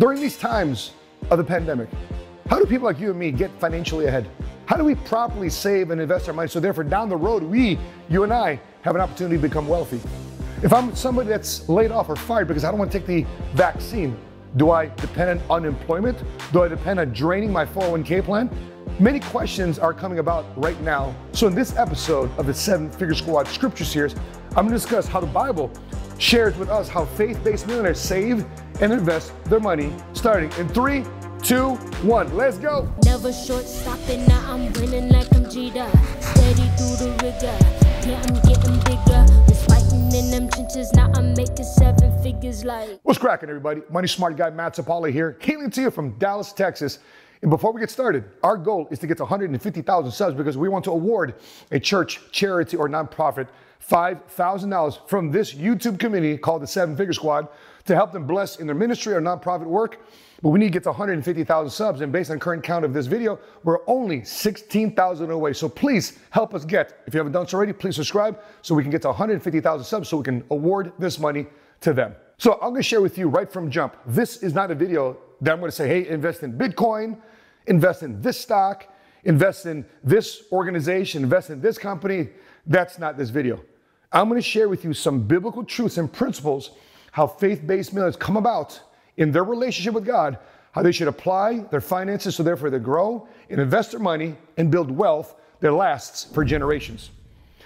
During these times of the pandemic, how do people like you and me get financially ahead? How do we properly save and invest our money so therefore down the road we, you and I, have an opportunity to become wealthy? If I'm somebody that's laid off or fired because I don't want to take the vaccine, do I depend on unemployment? Do I depend on draining my 401k plan? Many questions are coming about right now. So, in this episode of the Seven Figure Squad Scripture Series, I'm going to discuss how the Bible shares with us how faith based millionaires save and invest their money starting in three, two, one. Let's go. Never short stopping, now I'm winning like I'm Jeter. Steady through the rigor, yeah, I'm getting bigger. Just fighting in them trenches, now I'm making seven figures like. What's cracking, everybody? Money Smart Guy Matt Sapaula here, hailing to you from Dallas, Texas. And before we get started, our goal is to get to 150,000 subs because we want to award a church, charity, or nonprofit $5,000 from this YouTube community called the Seven Figure Squad to help them bless in their ministry or nonprofit work. But we need to get to 150,000 subs. And based on current count of this video, we're only 16,000 away. So please help us get, if you haven't done so already, please subscribe so we can get to 150,000 subs so we can award this money to them. So I'm gonna share with you right from jump. This is not a video that I'm gonna say, hey, invest in Bitcoin, invest in this stock, invest in this organization, invest in this company. That's not this video. I'm going to share with you some biblical truths and principles how faith based millionaires come about in their relationship with God, how they should apply their finances so therefore they grow and invest their money and build wealth that lasts for generations.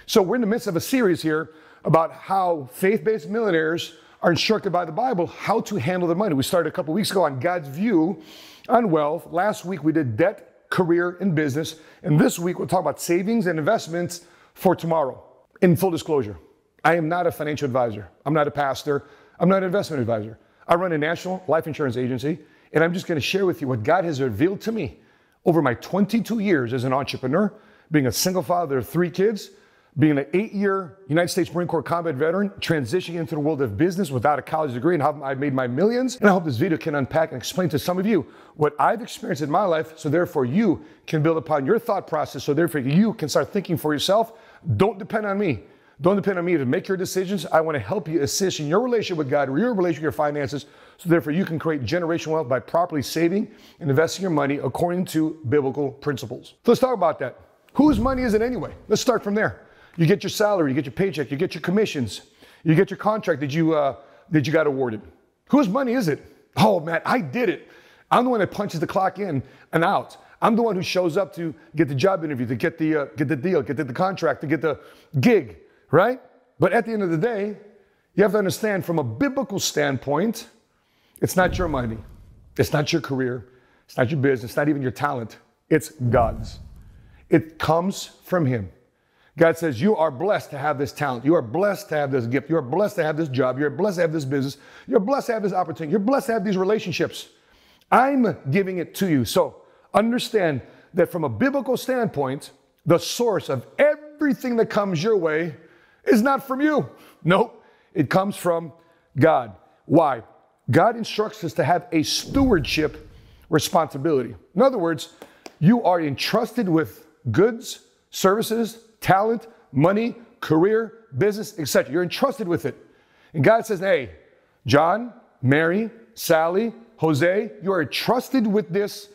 So, we're in the midst of a series here about how faith based millionaires are instructed by the Bible how to handle their money. We started a couple weeks ago on God's view on wealth. Last week we did debt, career, and business. And this week we'll talk about savings and investments for tomorrow. In full disclosure, I am not a financial advisor. I'm not a pastor. I'm not an investment advisor. I run a national life insurance agency, and I'm just going to share with you what God has revealed to me over my 22 years as an entrepreneur, being a single father of three kids, being an eight year United States Marine Corps combat veteran, transitioning into the world of business without a college degree, and how I've made my millions. And I hope this video can unpack and explain to some of you what I've experienced in my life, so therefore you can build upon your thought process, so therefore you can start thinking for yourself don't depend on me. Don't depend on me to make your decisions. I want to help you assist in your relationship with God or your relationship with your finances. So therefore you can create generational wealth by properly saving and investing your money according to biblical principles. So let's talk about that. Whose money is it anyway? Let's start from there. You get your salary, you get your paycheck, you get your commissions, you get your contract that you uh, that you got awarded. Whose money is it? Oh man, I did it. I'm the one that punches the clock in and out. I'm the one who shows up to get the job interview, to get the, uh, get the deal, get the, the contract, to get the gig, right? But at the end of the day, you have to understand from a biblical standpoint, it's not your money, it's not your career, it's not your business, it's not even your talent, it's God's. It comes from Him. God says, You are blessed to have this talent. You are blessed to have this gift. You are blessed to have this job. You're blessed to have this business. You're blessed to have this opportunity. You're blessed to have these relationships. I'm giving it to you. So understand that from a biblical standpoint, the source of everything that comes your way is not from you. Nope, it comes from God. Why? God instructs us to have a stewardship responsibility. In other words, you are entrusted with goods, services, talent, money, career, business, etc. You're entrusted with it. And God says, hey, John, Mary, Sally, Jose, you are entrusted with this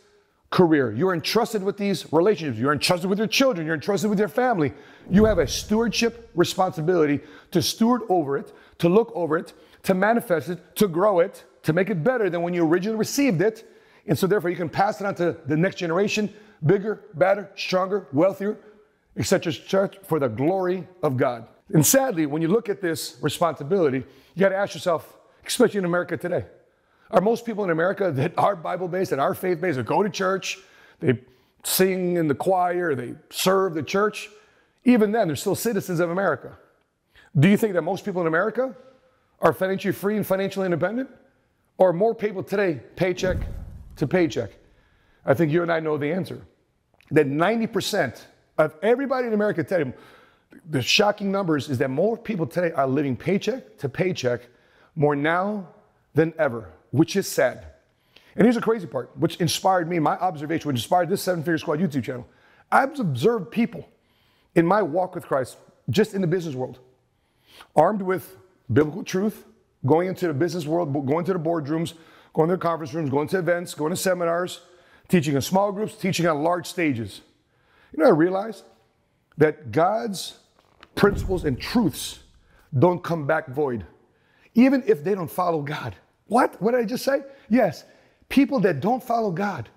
career. You're entrusted with these relationships. You're entrusted with your children. You're entrusted with your family. You have a stewardship responsibility to steward over it, to look over it, to manifest it, to grow it, to make it better than when you originally received it. And so, therefore, you can pass it on to the next generation bigger, better, stronger, wealthier, etc., church for the glory of God. And sadly, when you look at this responsibility, you got to ask yourself, especially in America today, are most people in America that are Bible based, that are faith based, that go to church, they sing in the choir, they serve the church, even then, they're still citizens of America. Do you think that most people in America are financially free and financially independent? Or more people today, paycheck to paycheck? I think you and I know the answer. That 90% of everybody in America today, the shocking numbers is that more people today are living paycheck to paycheck more now than ever which is sad. And here's the crazy part, which inspired me, my observation, which inspired this Seven Figure Squad YouTube channel. I've observed people in my walk with Christ, just in the business world, armed with biblical truth, going into the business world, going to the boardrooms, going to the conference rooms, going to events, going to seminars, teaching in small groups, teaching on large stages. You know, I realized that God's principles and truths don't come back void, even if they don't follow God. What? What did I just say? Yes, people that don't follow God,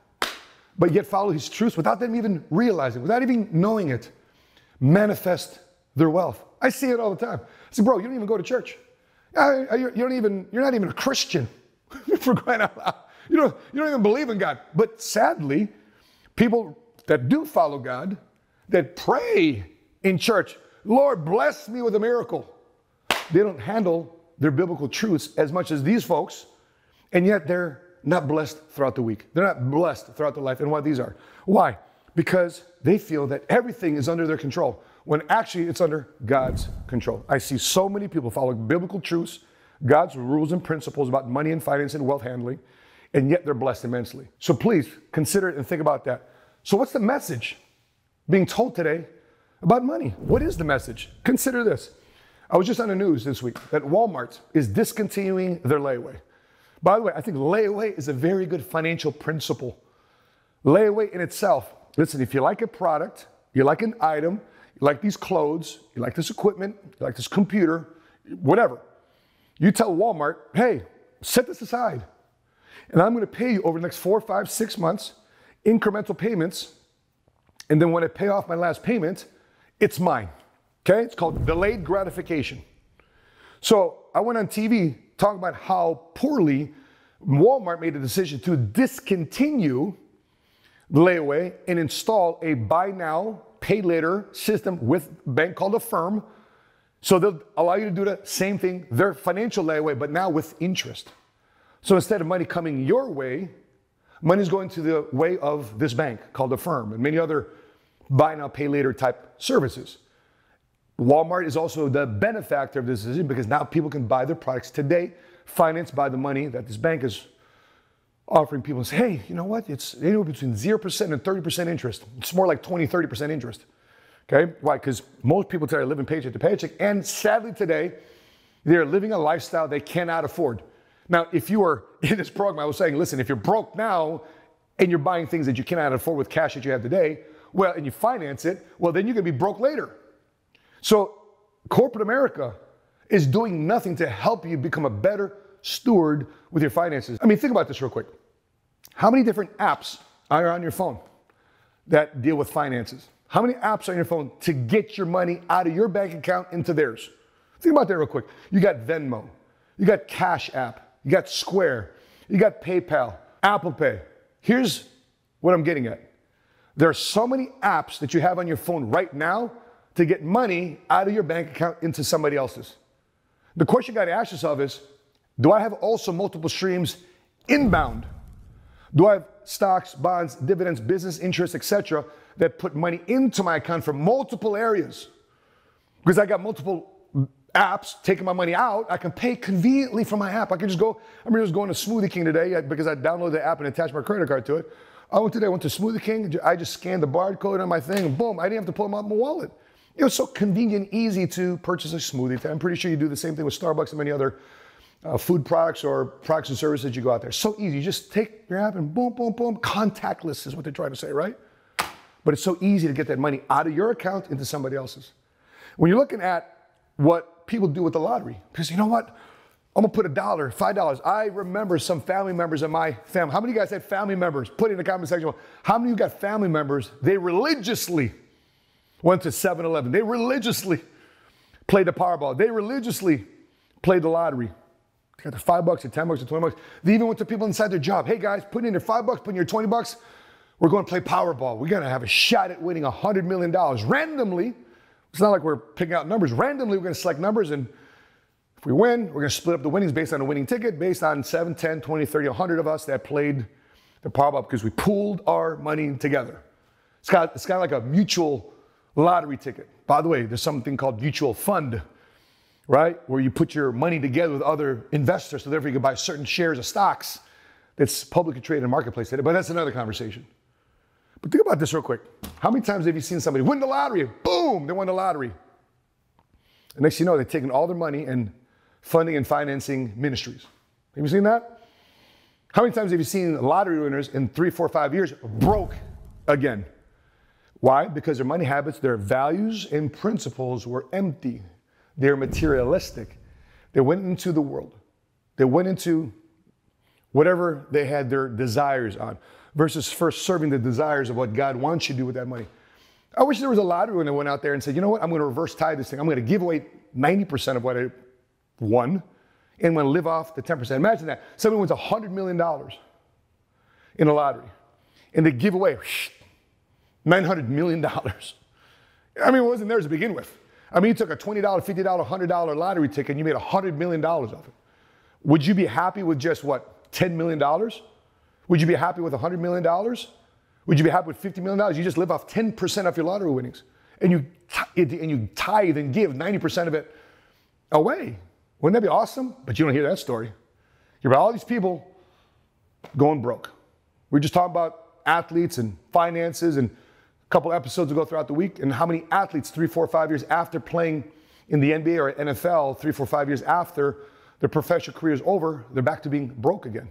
but yet follow His truths without them even realizing, without even knowing it, manifest their wealth. I see it all the time. I say, bro, you don't even go to church. You don't even, you're not even a Christian. For crying out loud. You don't, you don't even believe in God. But sadly, people that do follow God, that pray in church, Lord, bless me with a miracle. They don't handle their biblical truths as much as these folks, and yet they're not blessed throughout the week. They're not blessed throughout their life, and why these are. Why? Because they feel that everything is under their control, when actually it's under God's control. I see so many people following biblical truths, God's rules and principles about money and finance and wealth handling, and yet they're blessed immensely. So please consider it and think about that. So, what's the message being told today about money? What is the message? Consider this. I was just on the news this week that Walmart is discontinuing their layaway. By the way, I think layaway is a very good financial principle. Layaway in itself, listen, if you like a product, you like an item, you like these clothes, you like this equipment, you like this computer, whatever, you tell Walmart, hey, set this aside. And I'm going to pay you over the next four, five, six months incremental payments. And then when I pay off my last payment, it's mine. Okay? It's called delayed gratification. So I went on TV talking about how poorly Walmart made a decision to discontinue layaway and install a buy now, pay later system with a bank called Affirm. So they'll allow you to do the same thing, their financial layaway, but now with interest. So instead of money coming your way, money's going to the way of this bank called Affirm and many other buy now, pay later type services. Walmart is also the benefactor of this decision because now people can buy their products today, financed by the money that this bank is offering people and say, hey, you know what? It's anywhere between 0% and 30% interest. It's more like 20, 30% interest. Okay? Why? Because most people today are living paycheck to paycheck. And sadly today, they're living a lifestyle they cannot afford. Now, if you are in this program, I was saying, listen, if you're broke now and you're buying things that you cannot afford with cash that you have today, well, and you finance it, well, then you're going to be broke later. So, corporate America is doing nothing to help you become a better steward with your finances. I mean, think about this real quick. How many different apps are on your phone that deal with finances? How many apps on your phone to get your money out of your bank account into theirs? Think about that real quick. You got Venmo, you got Cash App, you got Square, you got PayPal, Apple Pay. Here's what I'm getting at. There are so many apps that you have on your phone right now to get money out of your bank account into somebody else's. The question you got to ask yourself is do I have also multiple streams inbound? Do I have stocks, bonds, dividends, business interests, etc., that put money into my account from multiple areas? Because I got multiple apps taking my money out, I can pay conveniently from my app. I can just go, I remember just going to Smoothie King today because I downloaded the app and attached my credit card to it. I went today, I went to Smoothie King, I just scanned the barcode on my thing, and boom, I didn't have to pull them out my wallet. It was so convenient, easy to purchase a smoothie. I'm pretty sure you do the same thing with Starbucks and many other uh, food products or products and services you go out there. So easy. You just take your app and boom, boom, boom. Contactless is what they're trying to say, right? But it's so easy to get that money out of your account into somebody else's. When you're looking at what people do with the lottery. Because you know what? I'm gonna put a dollar, five dollars. I remember some family members in my family. How many of you guys had family members? Put in the comment section. How many of you got family members? They religiously went to 7 Eleven. They religiously played the Powerball. They religiously played the lottery. They got the five bucks or 10 bucks or 20 bucks. They even went to people inside their job. Hey guys, put in your five bucks, put in your 20 bucks. We're going to play Powerball. We're to have a shot at winning $100 million randomly it's not like we're picking out numbers. Randomly, we're going to select numbers, and if we win, we're going to split up the winnings based on a winning ticket, based on 7, 10, 20, 30, 100 of us that played the Powerball because we pooled our money together. It's kind, of, it's kind of like a mutual lottery ticket. By the way, there's something called mutual fund, right? Where you put your money together with other investors, so therefore you can buy certain shares of stocks that's publicly traded in marketplace today. But that's another conversation. But think about this real quick. How many times have you seen somebody win the lottery? Boom, they won the lottery. And next you know, they're taking all their money and funding and financing ministries. Have you seen that? How many times have you seen lottery winners in three, four, five years broke again? Why? Because their money habits, their values and principles were empty. They're materialistic. They went into the world. They went into whatever they had their desires on versus first serving the desires of what God wants you to do with that money. I wish there was a lottery when I went out there and said, you know what, I'm going to reverse tithe this thing. I'm going to give away 90% of what I won and I'm going to live off the 10%. Imagine that. Someone wins $100 million in a lottery and they give away $900 million. I mean, it wasn't theirs to begin with. I mean, you took a $20, $50, $100 lottery ticket and you made $100 million of it. Would you be happy with just what, $10 million? Would you be happy with $100 million? Would you be happy with $50 million? You just live off 10% of your lottery winnings and you, and you tithe and give 90% of it away. Wouldn't that be awesome? But you don't hear that story. You hear about all these people going broke. We are just talking about athletes and finances and a couple episodes ago throughout the week and how many athletes three, four, five years after playing in the NBA or NFL, three, four, five years after their professional career is over, they're back to being broke again.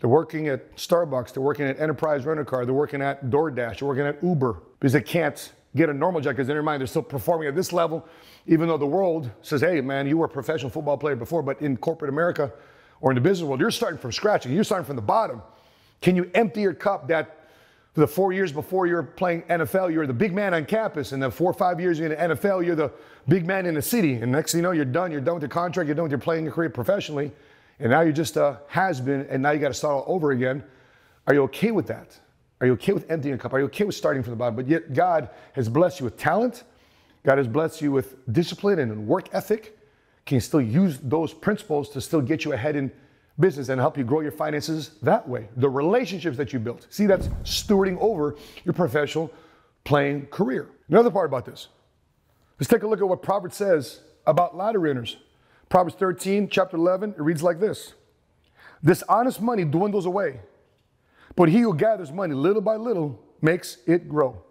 They're working at Starbucks, they're working at Enterprise Rent a Car, they're working at DoorDash, they're working at Uber because they can't get a normal job because in their mind they're still performing at this level, even though the world says, hey man, you were a professional football player before, but in corporate America or in the business world, you're starting from scratch and you're starting from the bottom. Can you empty your cup that the four years before you're playing NFL, you're the big man on campus, and the four or five years in the NFL, you're the big man in the city. And next thing you know, you're done. You're done with your contract. You're done with your playing career professionally. And now you're just a has been, and now you got to start all over again. Are you okay with that? Are you okay with emptying a cup? Are you okay with starting from the bottom? But yet, God has blessed you with talent. God has blessed you with discipline and work ethic. Can you still use those principles to still get you ahead in business and help you grow your finances that way? The relationships that you built. See, that's stewarding over your professional playing career. Another part about this. Let's take a look at what Proverbs says about lottery winners. Proverbs 13, chapter 11, it reads like this This honest money dwindles away, but he who gathers money little by little makes it grow.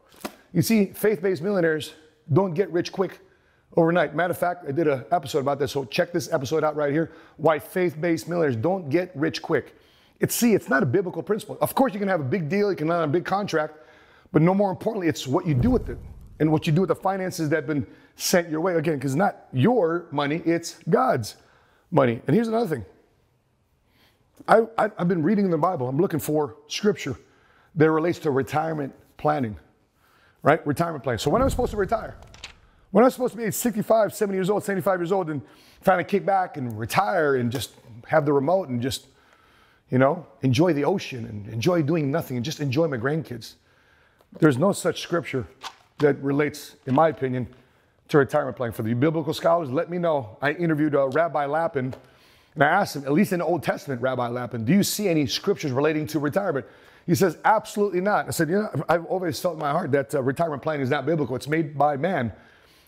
You see, faith based millionaires don't get rich quick overnight. Matter of fact, I did an episode about this, so check this episode out right here why faith based millionaires don't get rich quick. It's see, it's not a biblical principle. Of course, you can have a big deal, you can have a big contract, but no more importantly, it's what you do with it and what you do with the finances that have been sent your way. Again, because not your money, it's God's money. And here's another thing I, I, have been reading the Bible, I'm looking for scripture that relates to retirement planning, right? Retirement planning. So when am I supposed to retire? When am I supposed to be 65, 70 years old, 75 years old, and finally kick back and retire and just have the remote and just, you know, enjoy the ocean and enjoy doing nothing and just enjoy my grandkids? There's no such scripture that relates, in my opinion, to retirement planning. For the biblical scholars, let me know. I interviewed uh, Rabbi Lapin and I asked him, at least in the Old Testament, Rabbi Lapin, do you see any scriptures relating to retirement? He says, absolutely not. I said, you know, I've always felt in my heart that uh, retirement planning is not biblical. It's made by man.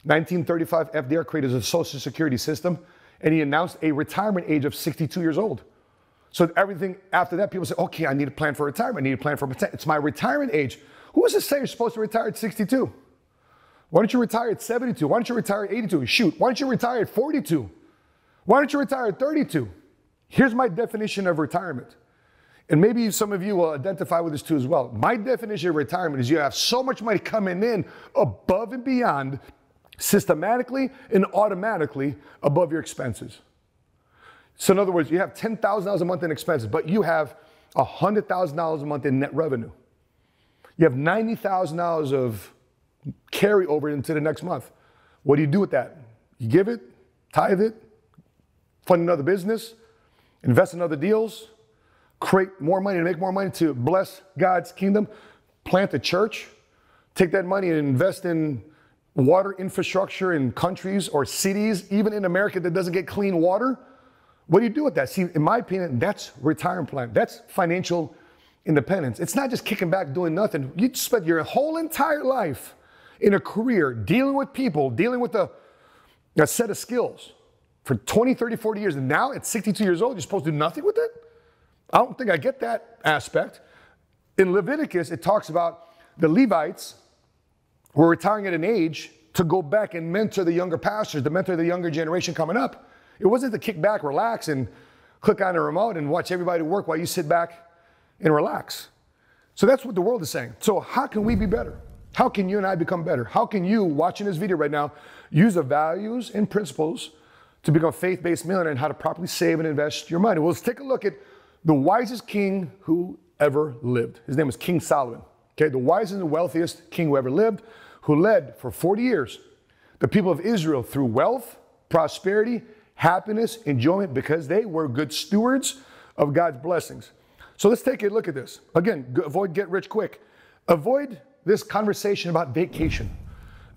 1935, FDR created a social security system, and he announced a retirement age of 62 years old. So everything after that, people say, okay, I need a plan for retirement. I need a plan for It's my retirement age. Who is to say you're supposed to retire at 62? Why don't you retire at 72? Why don't you retire at 82? Shoot, why don't you retire at 42? Why don't you retire at 32? Here's my definition of retirement. And maybe some of you will identify with this too as well. My definition of retirement is you have so much money coming in above and beyond, systematically and automatically above your expenses. So, in other words, you have $10,000 a month in expenses, but you have $100,000 a month in net revenue. You have $90,000 of carryover into the next month. What do you do with that? You give it, tithe it, fund another business, invest in other deals, create more money to make more money to bless God's kingdom, plant a church, take that money and invest in water infrastructure in countries or cities, even in America that doesn't get clean water. What do you do with that? See, in my opinion, that's retirement plan. That's financial independence. It's not just kicking back doing nothing. You spent your whole entire life in a career dealing with people, dealing with a, a set of skills for 20, 30, 40 years. And now at 62 years old, you're supposed to do nothing with it? I don't think I get that aspect. In Leviticus, it talks about the Levites were retiring at an age to go back and mentor the younger pastors, to mentor the younger generation coming up. It wasn't to kick back, relax, and click on a remote and watch everybody work while you sit back and relax. So that's what the world is saying. So, how can we be better? How can you and I become better? How can you, watching this video right now, use the values and principles to become a faith based millionaire and how to properly save and invest your money? Well, let's take a look at the wisest king who ever lived. His name was King Solomon. Okay, the wisest and wealthiest king who ever lived, who led for 40 years the people of Israel through wealth, prosperity, happiness, enjoyment, because they were good stewards of God's blessings. So let's take a look at this. Again, avoid get rich quick. Avoid this conversation about vacation.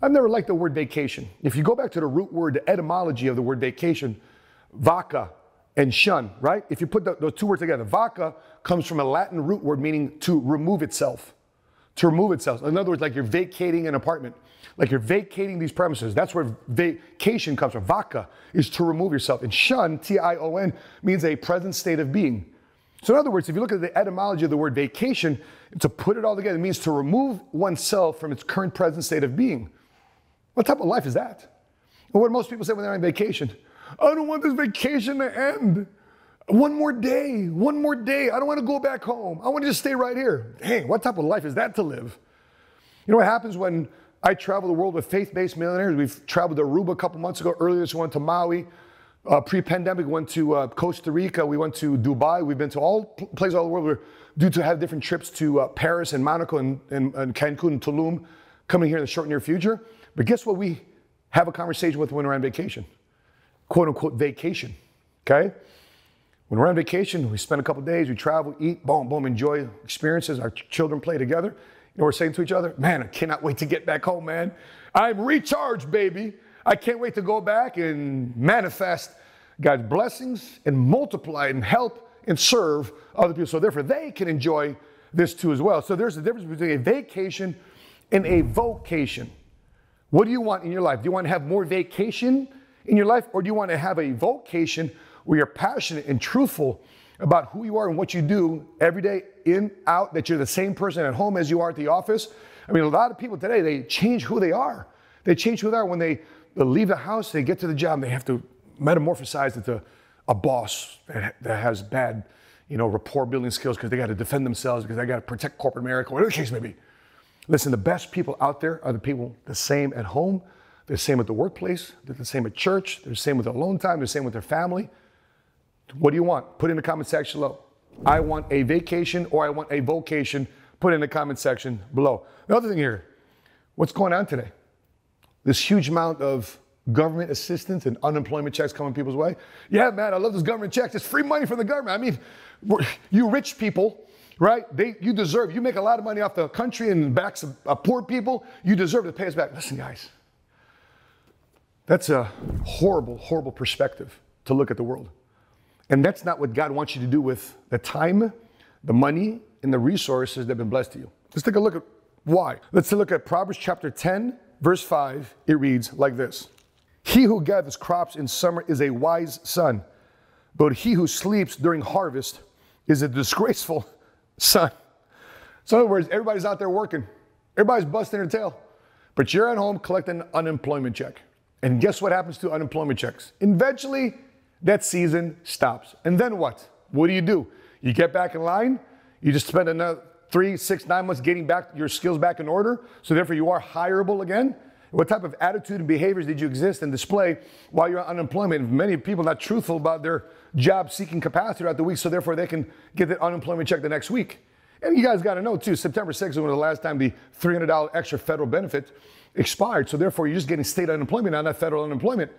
I've never liked the word vacation. If you go back to the root word, the etymology of the word vacation, vaca and shun, right? If you put the, those two words together, vaca comes from a Latin root word meaning to remove itself. To remove itself. In other words, like you're vacating an apartment, like you're vacating these premises. That's where vacation comes from. Vaca is to remove yourself. And shun, T I O N, means a present state of being. So, in other words, if you look at the etymology of the word vacation, to put it all together, it means to remove oneself from its current present state of being. What type of life is that? And what most people say when they're on vacation? I don't want this vacation to end. One more day, one more day. I don't want to go back home. I want to just stay right here. Hey, what type of life is that to live? You know what happens when I travel the world with faith based millionaires? We've traveled to Aruba a couple months ago. Earlier this went to Maui. Uh, Pre-pandemic, we went to uh, Costa Rica. We went to Dubai. We've been to all places all the world. We're due to have different trips to uh, Paris and Monaco and, and, and, Cancun and Tulum coming here in the short near future. But guess what? We have a conversation with when we're on vacation, quote unquote vacation. Okay. When we're on vacation, we spend a couple days, we travel, eat, boom, boom, enjoy experiences. Our children play together. You know, we're saying to each other, man, I cannot wait to get back home, man. I'm recharged, baby. I can't wait to go back and manifest God's blessings and multiply and help and serve other people. So therefore, they can enjoy this too as well. So there's a difference between a vacation and a vocation. What do you want in your life? Do you want to have more vacation in your life, or do you want to have a vocation where you're passionate and truthful about who you are and what you do every day, in, out, that you're the same person at home as you are at the office? I mean, a lot of people today, they change who they are. They change who they are when they leave the house, they get to the job, they have to metamorphosize into a boss that, that has bad, you know, rapport building skills because they got to defend themselves because they got to protect corporate America, whatever the case may be. Listen, the best people out there are the people the same at home, they're the same at the workplace, they're the same at church, they're the same with their alone time, they're the same with their family. What do you want? Put in the comment section below. I want a vacation or I want a vocation. Put in the comment section below. Another thing here, what's going on today? this huge amount of government assistance and unemployment checks coming people's way. Yeah, man, I love those government checks. It's free money from the government. I mean, you rich people, right? They, you deserve, you make a lot of money off the country and backs of, of poor people. You deserve to pay us back. Listen, guys, that's a horrible, horrible perspective to look at the world. And that's not what God wants you to do with the time, the money, and the resources that have been blessed to you. Let's take a look at why. Let's look at Proverbs chapter 10, verse 5, it reads like this He who gathers crops in summer is a wise son, but he who sleeps during harvest is a disgraceful son. So, in other words, everybody's out there working, everybody's busting their tail, but you're at home collecting an unemployment check. And guess what happens to unemployment checks? Eventually, that season stops. And then what? What do you do? You get back in line, you just spend another three, six, nine months getting back your skills back in order. So therefore you are hireable again. What type of attitude and behaviors did you exist and display while you're on unemployment? Many people not truthful about their job seeking capacity throughout the week, so therefore they can get the unemployment check the next week. And you guys got to know too, September 6th was the last time the $300 extra federal benefit expired. So therefore you're just getting state unemployment, not federal unemployment.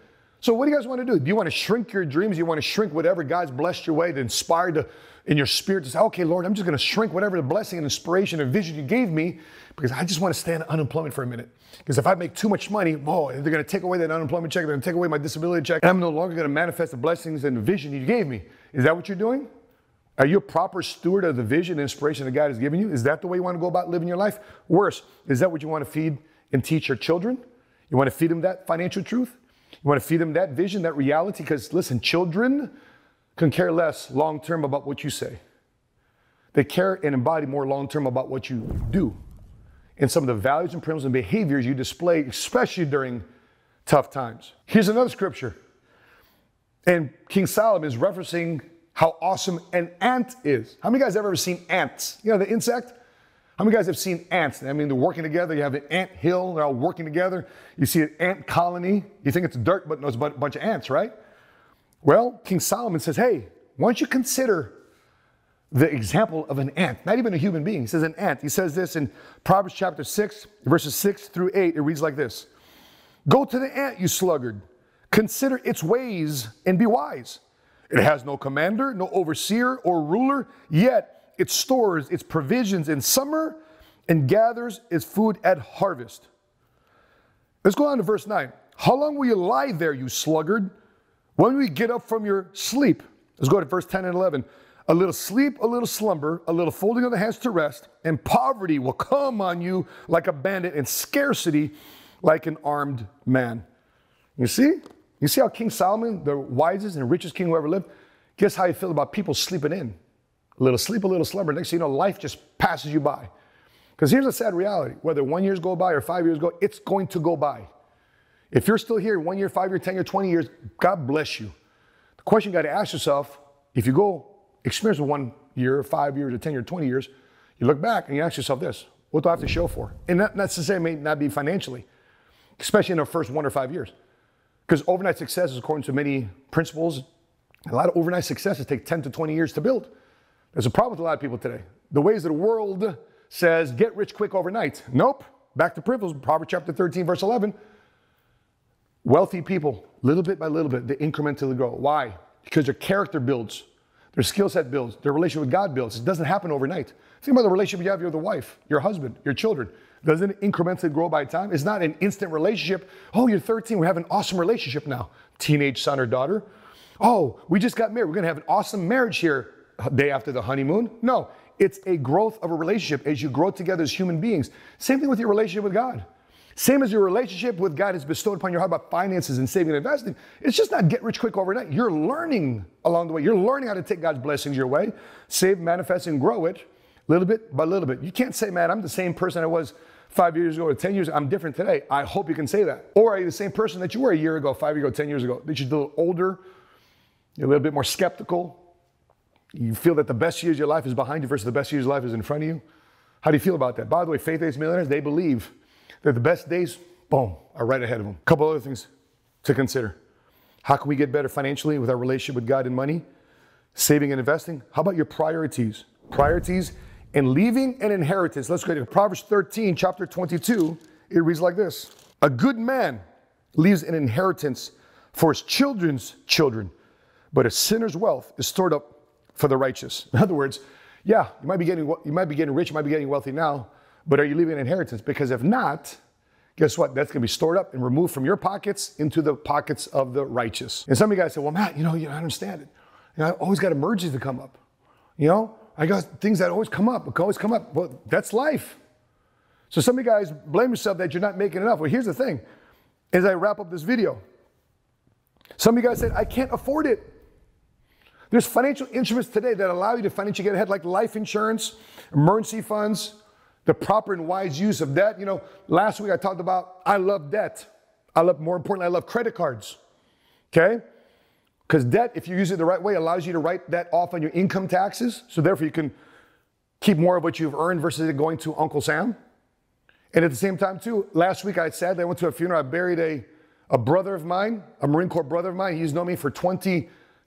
So what do you guys want to do? Do you want to shrink your dreams? Do you want to shrink whatever God's blessed your way to inspire to in your spirit to say, okay, Lord, I'm just going to shrink whatever the blessing and inspiration and vision you gave me because I just want to stay on unemployment for a minute. Because if I make too much money, whoa, they're going to take away that unemployment check, they're going to take away my disability check, and I'm no longer going to manifest the blessings and the vision you gave me. Is that what you're doing? Are you a proper steward of the vision and inspiration that God has given you? Is that the way you want to go about living your life? Worse, is that what you want to feed and teach your children? You want to feed them that financial truth? You want to feed them that vision, that reality? Because listen, children can care less long term about what you say. They care and embody more long term about what you do and some of the values and principles and behaviors you display, especially during tough times. Here's another scripture. And King Solomon is referencing how awesome an ant is. How many guys have ever seen ants? You know, the insect? How many guys have seen ants? I mean, they're working together. You have an ant hill, they're all working together. You see an ant colony. You think it's dirt, but no, it's a bunch of ants, right? Well, King Solomon says, hey, why don't you consider the example of an ant, not even a human being. He says an ant. He says this in Proverbs chapter 6, verses 6 through 8. It reads like this Go to the ant, you sluggard. Consider its ways and be wise. It has no commander, no overseer or ruler, yet it stores its provisions in summer and gathers its food at harvest. Let's go on to verse 9. How long will you lie there, you sluggard? When will you get up from your sleep? Let's go to verse 10 and 11. A little sleep, a little slumber, a little folding of the hands to rest, and poverty will come on you like a bandit, and scarcity like an armed man. You see? You see how King Solomon, the wisest and richest king who ever lived, guess how he feel about people sleeping in? A little sleep, a little slumber. Next thing you know, life just passes you by. Because here's a sad reality whether one years go by or five years go, it's going to go by. If you're still here one year, five year, 10 year, 20 years, God bless you. The question you got to ask yourself if you go experience one year, five years, or 10 years, 20 years, you look back and you ask yourself this what do I have to show for? And that, that's to say, it may not be financially, especially in the first one or five years. Because overnight success is according to many principles. A lot of overnight successes take 10 to 20 years to build. There's a problem with a lot of people today. The ways of the world says get rich quick overnight. Nope. Back to principles, Proverbs chapter 13, verse 11. Wealthy people, little bit by little bit, they incrementally grow. Why? Because their character builds their skill set builds, their relationship with God builds. It doesn't happen overnight. Think about the relationship you have with your wife, your husband, your children. Doesn't it incrementally grow by time? It's not an instant relationship. Oh, you're 13, we have an awesome relationship now. Teenage son or daughter. Oh, we just got married. We're gonna have an awesome marriage here day after the honeymoon. No, it's a growth of a relationship as you grow together as human beings. Same thing with your relationship with God. Same as your relationship with God is bestowed upon your heart about finances and saving and investing. It's just not get rich quick overnight. You're learning along the way. You're learning how to take God's blessings your way, save, manifest, and grow it little bit by little bit. You can't say, man, I'm the same person I was five years ago or 10 years ago. I'm different today. I hope you can say that. Or are you the same person that you were a year ago, five years ago, 10 years ago? That you're a little older, you're a little bit more skeptical. You feel that the best years of your life is behind you versus the best years of your life is in front of you. How do you feel about that? By the way, faith-based millionaires, they believe that the best days, boom, are right ahead of them. A couple other things to consider. How can we get better financially with our relationship with God and money? Saving and investing. How about your priorities? Priorities and leaving an inheritance. Let's go to Proverbs 13, chapter 22. It reads like this A good man leaves an inheritance for his children's children, but a sinner's wealth is stored up for the righteous. In other words, yeah, you might be getting you might be getting rich, you might be getting wealthy now, but are you leaving an inheritance? Because if not, guess what? That's going to be stored up and removed from your pockets into the pockets of the righteous. And some of you guys say, well, Matt, you know, you don't understand it. You know, I always got emergencies to come up. You know, I got things that always come up, always come up. Well, that's life. So some of you guys blame yourself that you're not making enough. Well, here's the thing. As I wrap up this video, some of you guys said, I can't afford it. There's financial instruments today that allow you to financially get ahead, like life insurance, emergency funds, the proper and wise use of debt. You know, last week I talked about I love debt. I love, more importantly, I love credit cards. Okay? Because debt, if you use it the right way, allows you to write that off on your income taxes. So therefore, you can keep more of what you've earned versus it going to Uncle Sam. And at the same time, too, last week I sadly I went to a funeral. I buried a, a brother of mine, a Marine Corps brother of mine. He's known me for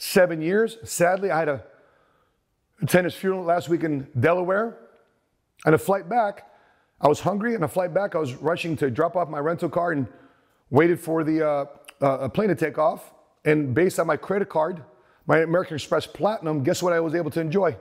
27 years. Sadly, I had to attend his funeral last week in Delaware. And a flight back, I was hungry. And a flight back, I was rushing to drop off my rental car and waited for the uh, uh, plane to take off. And based on my credit card, my American Express Platinum, guess what I was able to enjoy?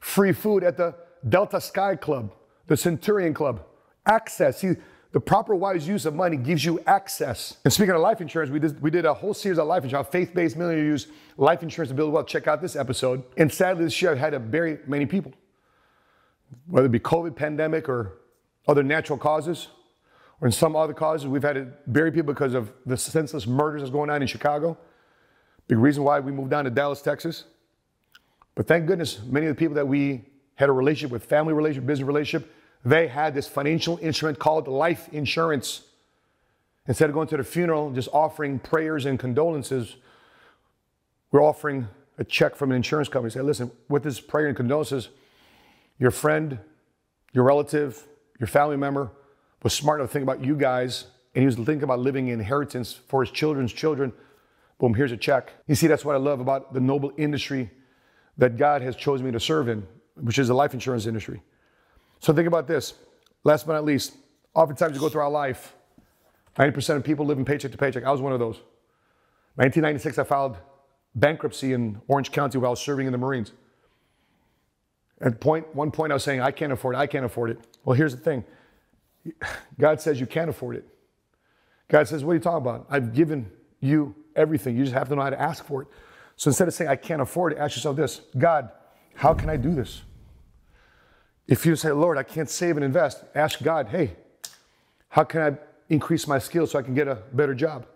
Free food at the Delta Sky Club, the Centurion Club. Access. See, the proper wise use of money gives you access. And speaking of life insurance, we did, we did a whole series of life insurance, faith-based millionaire use life insurance to build wealth. Check out this episode. And sadly, this year I've had to bury many people whether it be COVID pandemic or other natural causes, or in some other causes, we've had to bury people because of the senseless murders that's going on in Chicago. Big reason why we moved down to Dallas, Texas. But thank goodness, many of the people that we had a relationship with, family relationship, business relationship, they had this financial instrument called life insurance. Instead of going to the funeral, and just offering prayers and condolences, we're offering a check from an insurance company. Say, listen, with this prayer and condolences, your friend, your relative, your family member was smart enough to think about you guys, and he was thinking about living inheritance for his children's children. Boom, here's a check. You see, that's what I love about the noble industry that God has chosen me to serve in, which is the life insurance industry. So think about this. Last but not least, oftentimes you go through our life, 90% of people living paycheck to paycheck. I was one of those. 1996, I filed bankruptcy in Orange County while I was serving in the Marines. At point, one point, I was saying, I can't afford it, I can't afford it. Well, here's the thing God says you can't afford it. God says, What are you talking about? I've given you everything. You just have to know how to ask for it. So instead of saying, I can't afford it, ask yourself this God, how can I do this? If you say, Lord, I can't save and invest, ask God, hey, how can I increase my skills so I can get a better job?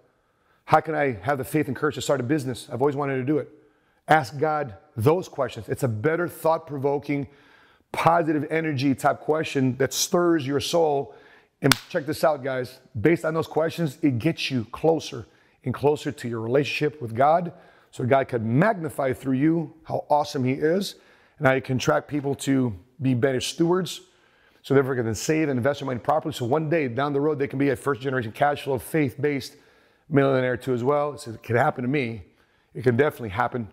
How can I have the faith and courage to start a business? I've always wanted to do it. Ask God those questions. It's a better, thought provoking, positive energy type question that stirs your soul. And check this out, guys. Based on those questions, it gets you closer and closer to your relationship with God so God can magnify through you how awesome He is and you can track people to be better stewards so therefore can save and invest their money properly. So one day down the road, they can be a first generation cash flow, faith based millionaire too as well. So it can happen to me. It can definitely happen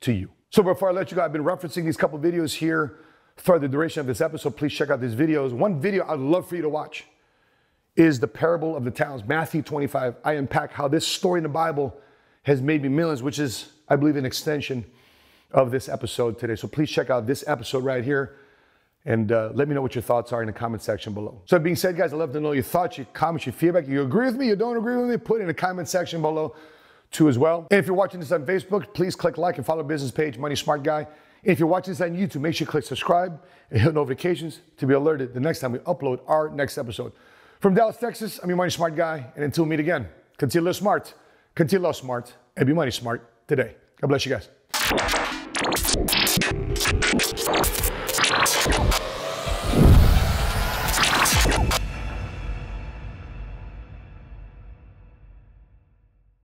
to you. So before I let you go, I've been referencing these couple videos here for the duration of this episode. Please check out these videos. One video I'd love for you to watch is the parable of the talents, Matthew 25. I unpack how this story in the Bible has made me millions, which is, I believe, an extension of this episode today. So please check out this episode right here and uh, let me know what your thoughts are in the comment section below. So, that being said, guys, I'd love to know your thoughts, your comments, your feedback. If You agree with me, you don't agree with me, put it in the comment section below too as well. And if you're watching this on Facebook, please click like and follow business page Money Smart Guy. And if you're watching this on YouTube, make sure you click subscribe and hit notifications to be alerted the next time we upload our next episode. From Dallas, Texas, I'm your Money Smart Guy. And until we meet again, continue to live smart, continue to love smart, and be money smart today. God bless you guys.